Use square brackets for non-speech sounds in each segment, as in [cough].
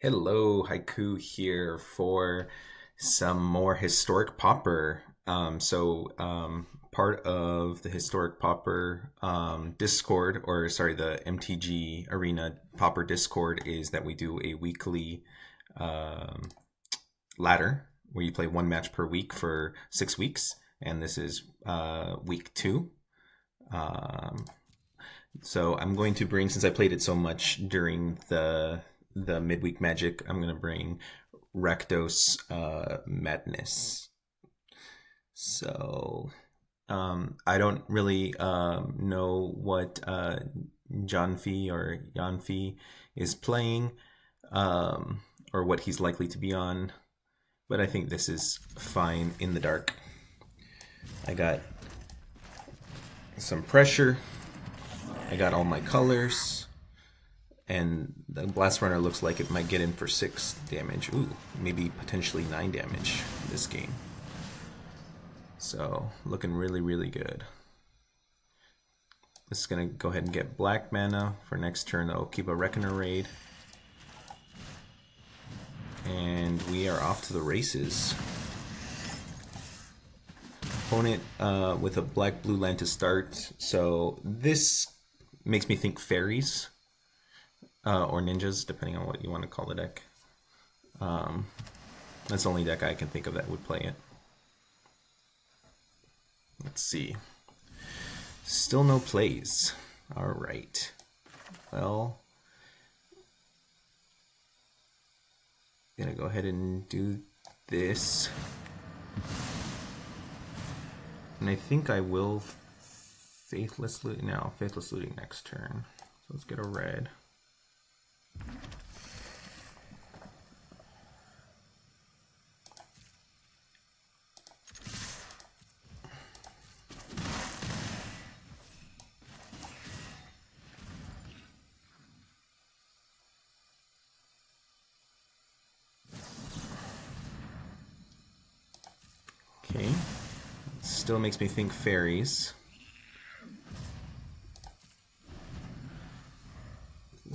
Hello, Hyku here for some more historic pauper. Um, so, um, part of the historic pauper um, Discord, or sorry, the MTG Arena pauper Discord, is that we do a weekly um, ladder where you play one match per week for six weeks, and this is uh, week two. Um, so I'm going to bring, since I played it so much during the the midweek magic, I'm going to bring Rakdos uh, Madness. So um, I don't really um, know what uh, Janfi or Yanfi is playing um, or what he's likely to be on, but I think this is fine in the dark. I got some pressure. I got all my colors. And the Blast Runner looks like it might get in for 6 damage. Ooh, maybe potentially 9 damage this game. So, looking really, really good. This is going to go ahead and get black mana for next turn, though. Keep a Reckoner Raid. And we are off to the races. Opponent uh, with a black-blue land to start. So, this makes me think fairies uh, or ninjas, depending on what you want to call the deck. Um, that's the only deck I can think of that would play it. Let's see. Still no plays. All right. Well, gonna go ahead and do this. And I think I will Faithless Looting. No, Faithless Looting next turn. So let's get a red. Okay, still makes me think fairies.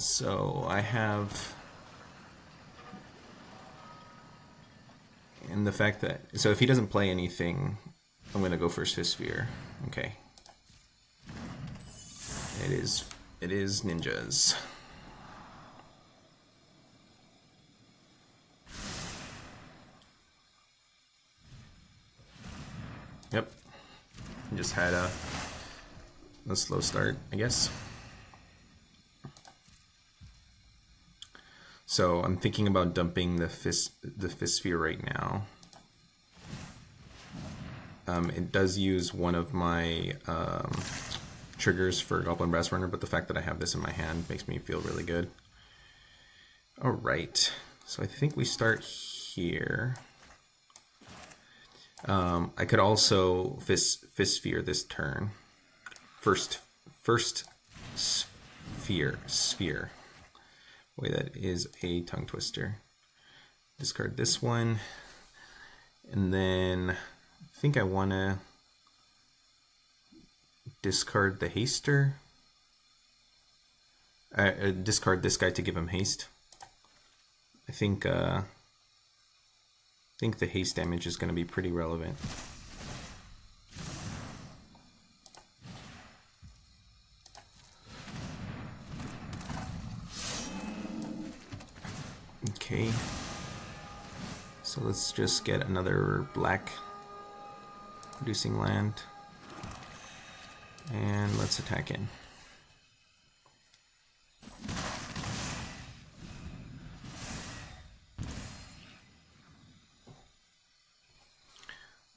So I have, and the fact that, so if he doesn't play anything, I'm going to go for Sphere. Okay. It is, it is ninjas. Yep. Just had a, a slow start, I guess. So I'm thinking about dumping the fist the fist sphere right now. Um, it does use one of my um, triggers for Goblin Blast-Runner, but the fact that I have this in my hand makes me feel really good. All right, so I think we start here. Um, I could also fist, fist sphere this turn. First, first sphere, sphere. Boy, that is a tongue twister. Discard this one, and then I think I want to discard the haster. Uh, uh, discard this guy to give him haste. I think. Uh, I think the haste damage is going to be pretty relevant. Okay. So let's just get another black producing land. And let's attack in.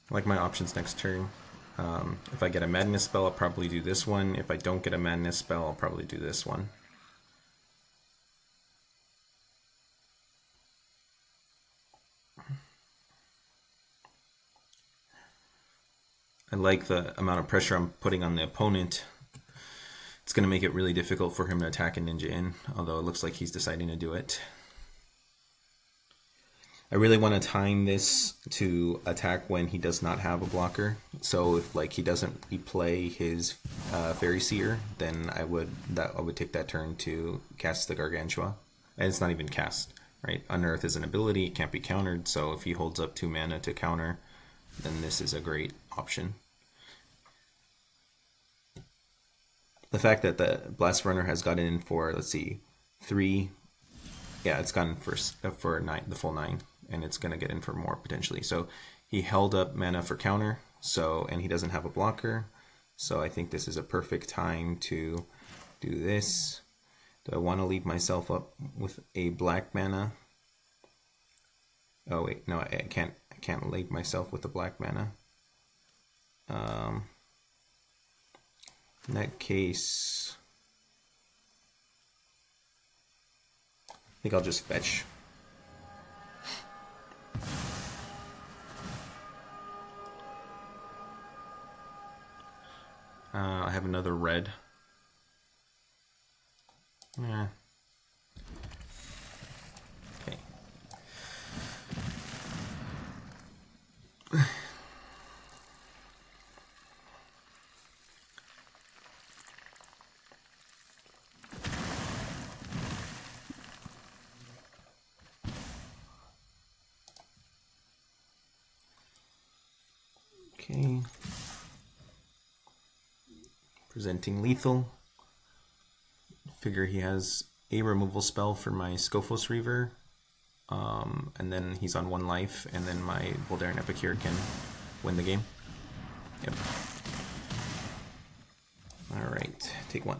I like my options next turn. Um, if I get a madness spell, I'll probably do this one. If I don't get a madness spell, I'll probably do this one. Like the amount of pressure I'm putting on the opponent. It's going to make it really difficult for him to attack a ninja in, although it looks like he's deciding to do it. I really want to time this to attack when he does not have a blocker. So if like he doesn't play his uh, Fairy Seer, then I would that I would take that turn to cast the Gargantua. And it's not even cast. right? Unearth is an ability, it can't be countered, so if he holds up two mana to counter, then this is a great option. The fact that the Blast Runner has gotten in for, let's see, three, yeah, it's gotten for, uh, for nine, the full nine, and it's going to get in for more potentially. So he held up mana for counter, so and he doesn't have a blocker, so I think this is a perfect time to do this. Do I want to leave myself up with a black mana? Oh wait, no, I can't. I can't leave myself with the black mana. Um, in that case, I think I'll just fetch. Uh, I have another red. Yeah. Okay. Okay. Presenting lethal. Figure he has a removal spell for my Skophos Reaver. Um, and then he's on one life, and then my Voldaren Epicure can win the game. Yep. Alright, take one.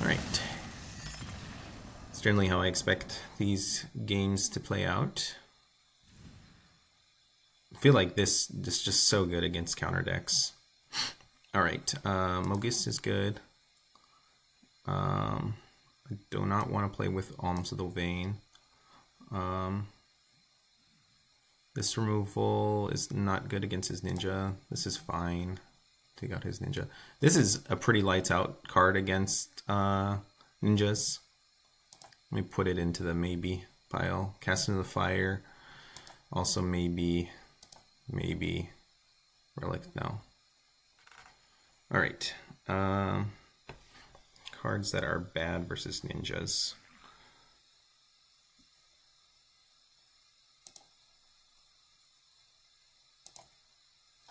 Alright. It's generally how I expect these games to play out. I feel like this, this is just so good against counter decks. Alright, uh, Mogis is good. Um, I do not want to play with Alms of the Vein. Um, this removal is not good against his ninja. This is fine. Take out his ninja. This is a pretty lights out card against uh, ninjas. Let me put it into the maybe pile. Cast into the fire. Also maybe, maybe relic. No. All right. Um, cards that are bad versus ninjas.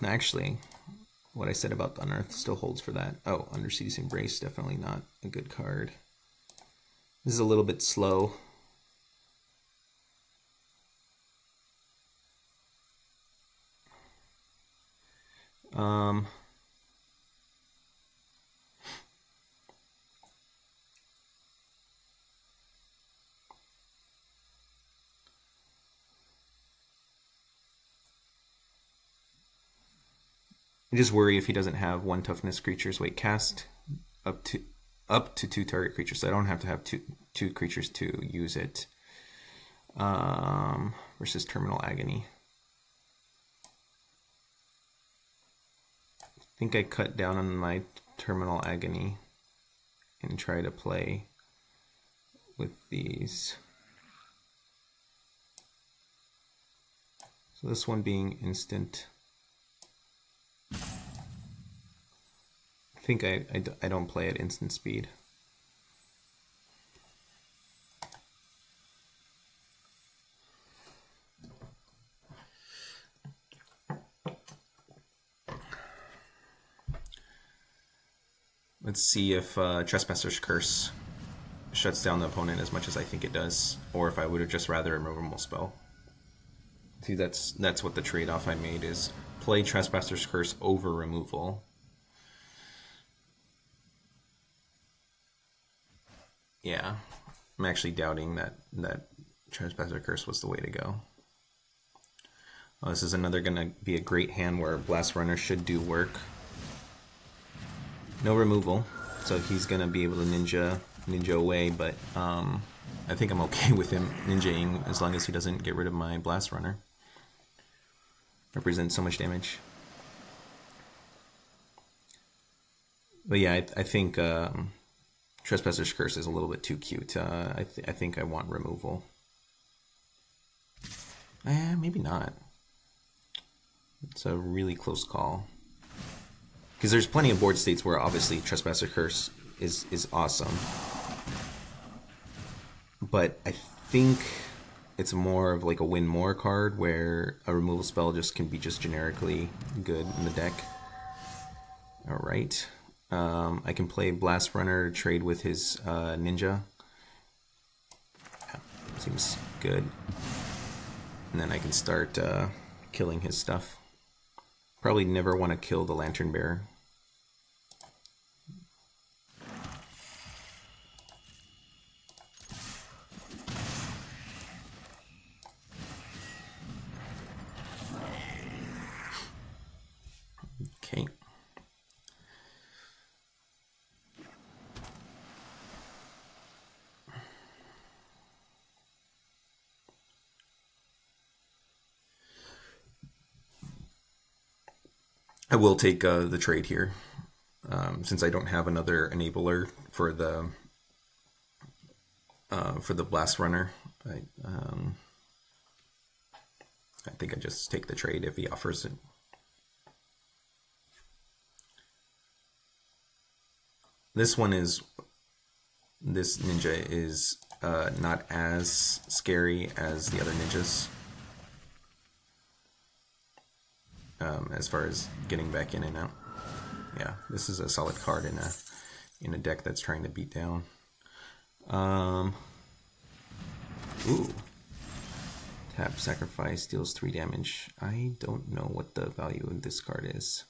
Actually, what I said about the Unearth still holds for that. Oh, Undercity's Embrace, definitely not a good card. This is a little bit slow. Um, just worry if he doesn't have one toughness creatures wait cast up to up to two target creatures. So I don't have to have two two creatures to use it. Um, versus Terminal Agony. I think I cut down on my Terminal Agony and try to play with these. So this one being instant. Think I, I, I don't play at instant speed. Let's see if uh, Trespasser's Curse shuts down the opponent as much as I think it does, or if I would have just rather a removable spell. See, that's that's what the trade-off I made is play Trespasser's Curse over removal, yeah, I'm actually doubting that that Trespasser Curse was the way to go. Oh, this is another going to be a great hand where Blast Runner should do work. No removal, so he's going to be able to ninja ninja away, but um, I think I'm okay [laughs] with him ninjaing as long as he doesn't get rid of my Blast Runner. Represents so much damage. But yeah, I, I think um, Trespasser's Curse is a little bit too cute. Uh, I, th I think I want removal. Eh, maybe not. It's a really close call. Because there's plenty of board states where obviously Trespasser Curse is, is awesome. but I think it's more of like a win more card where a removal spell just can be just generically good in the deck. All right. Um, I can play Blast Runner, trade with his uh, Ninja. Yeah, seems good. And then I can start uh, killing his stuff. Probably never want to kill the Lantern Bearer. Okay. I will take uh, the trade here, um, since I don't have another enabler for the uh, for the blast runner. I, um, I think I just take the trade if he offers it. This one is this ninja is uh, not as scary as the other ninjas. Um, as far as getting back in and out. Yeah, this is a solid card in a in a deck that's trying to beat down. Um, ooh. Tap sacrifice deals three damage. I don't know what the value of this card is.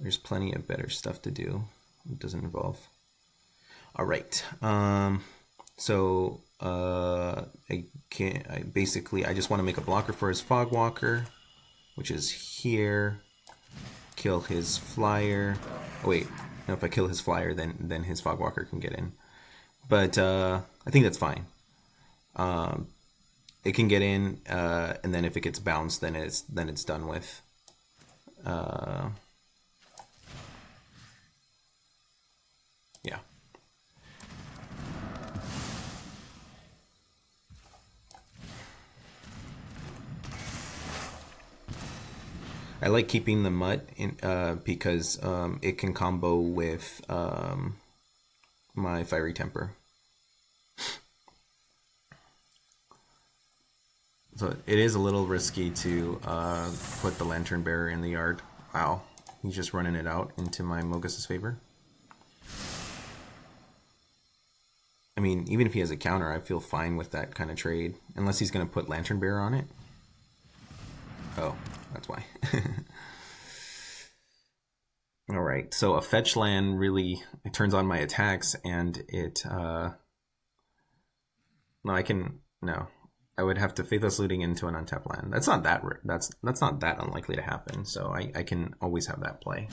There's plenty of better stuff to do. It doesn't involve. All right. Um, so uh, I can I basically I just want to make a blocker for his fog walker, which is here. Kill his flyer. Oh, wait, no, if I kill his flyer, then then his fog walker can get in. But uh, I think that's fine. Um, it can get in, uh, and then if it gets bounced, then it's then it's done with. Uh, I like keeping the mutt in uh, because um, it can combo with um, my fiery temper. So it is a little risky to uh, put the lantern bearer in the yard. Wow, he's just running it out into my Mogis's favor. I mean, even if he has a counter, I feel fine with that kind of trade, unless he's going to put lantern bearer on it. Oh, that's why. [laughs] All right, so a fetch land really it turns on my attacks and it. Uh, no, I can no. I would have to faithless looting into an untapped land. That's not that that's that's not that unlikely to happen. So I I can always have that play.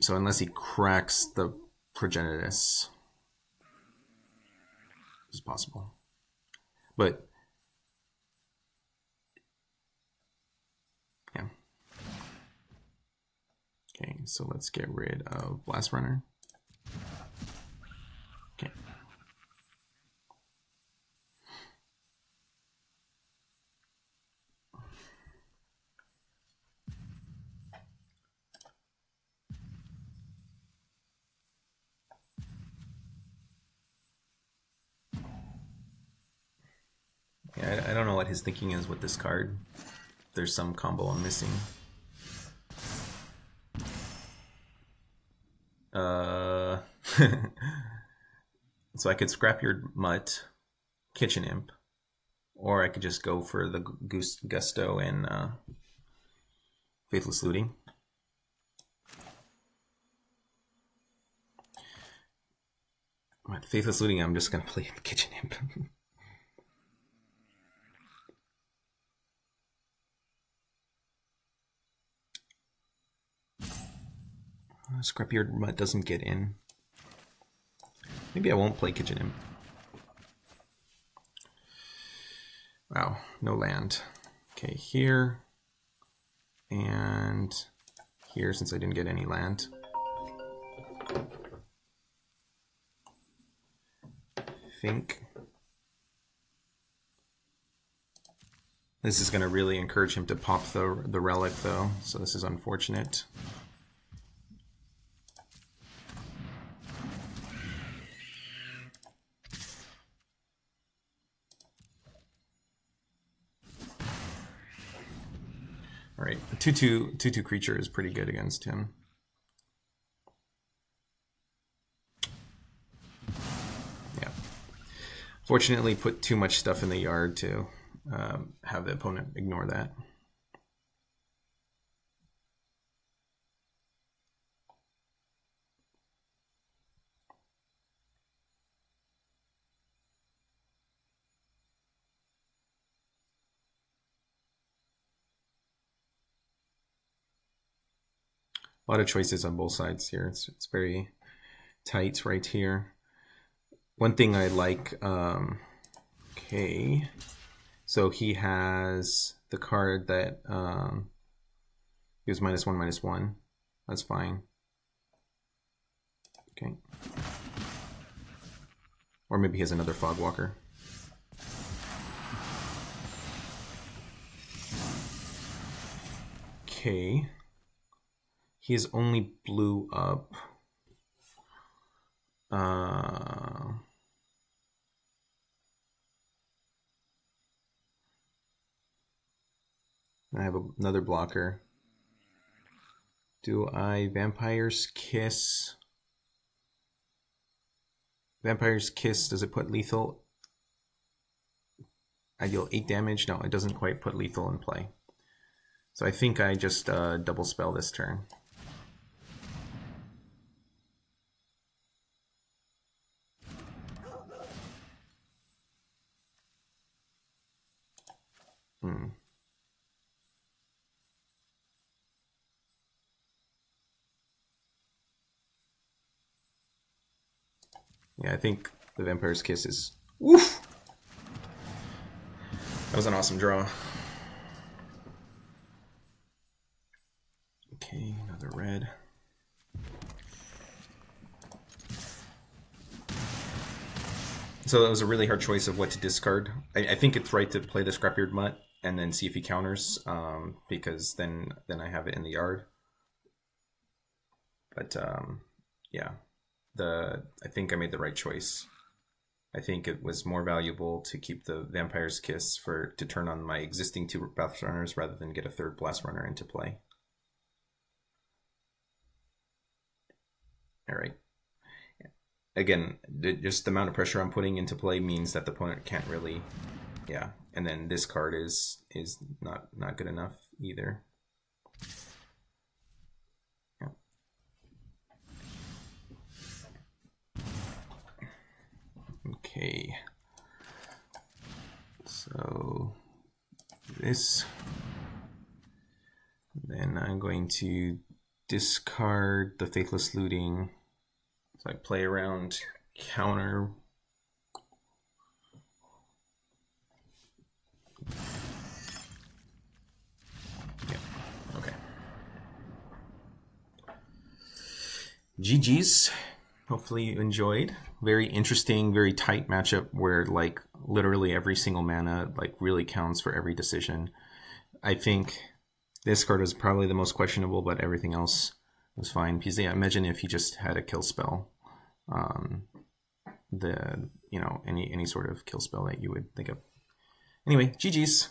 So unless he cracks the progenitus, it's possible. But yeah. Okay, so let's get rid of Blast Runner. Okay. Yeah, I, I don't know what his thinking is with this card. There's some combo I'm missing. Uh, [laughs] so I could scrap your mutt, kitchen imp, or I could just go for the goose gusto and uh, faithless looting. With faithless looting, I'm just gonna play [laughs] kitchen imp. Uh, Scrapyard Mutt doesn't get in. Maybe I won't play Kitchen Imp. Wow, no land. Okay, here. And here, since I didn't get any land. think this is going to really encourage him to pop the, the relic, though, so this is unfortunate. Right, a 2-2 2-2 creature is pretty good against him. Yeah. Fortunately, put too much stuff in the yard to um, have the opponent ignore that. A lot of choices on both sides here. It's, it's very tight right here. One thing I like, um, okay, so he has the card that um, gives minus one, minus one. That's fine. Okay. Or maybe he has another Fog Walker. Okay. He is only blew up. Uh, I have another blocker. Do I Vampire's Kiss? Vampire's Kiss, does it put lethal? I deal 8 damage? No, it doesn't quite put lethal in play. So I think I just uh, double spell this turn. Yeah, I think the Vampire's Kiss is... That was an awesome draw. Okay, another red. So that was a really hard choice of what to discard. I, I think it's right to play the Scrapyard Mutt and then see if he counters, um, because then then I have it in the yard. But um, yeah, the I think I made the right choice. I think it was more valuable to keep the Vampire's Kiss for to turn on my existing two Blast Runners rather than get a third Blast Runner into play. All right. Again, just the amount of pressure I'm putting into play means that the opponent can't really yeah and then this card is is not not good enough either yeah. Okay so this then I'm going to discard the faithless looting so I play around counter. Okay. GG's. Hopefully you enjoyed. Very interesting, very tight matchup where like literally every single mana like really counts for every decision. I think this card was probably the most questionable, but everything else was fine. Because yeah, imagine if he just had a kill spell. Um, the you know any any sort of kill spell that you would think of. Anyway, GG's.